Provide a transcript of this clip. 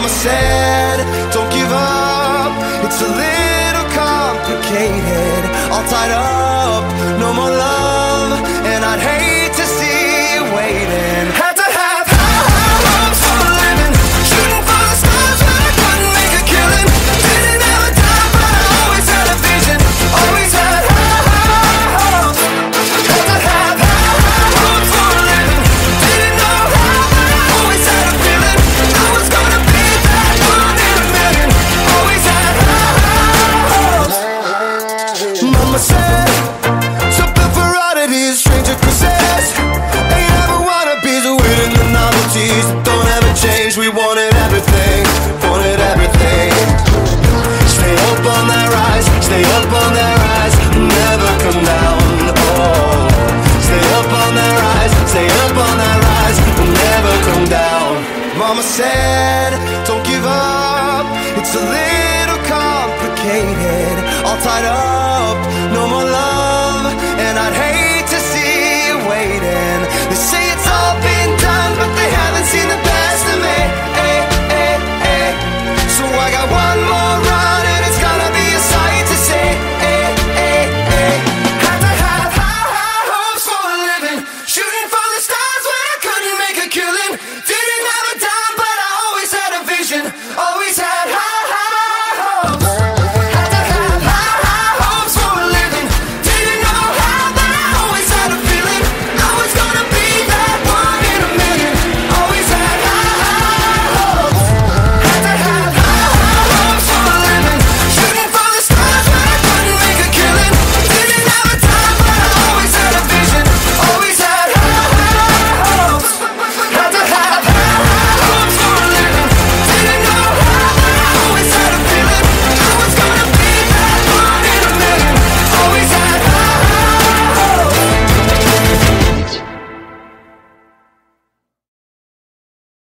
mama said, don't give up, it's a little complicated. All tied up, no more love. Up on never come down. Oh, stay up on stay up on never come down. Mama said, don't give up. It's a little complicated, all tied up,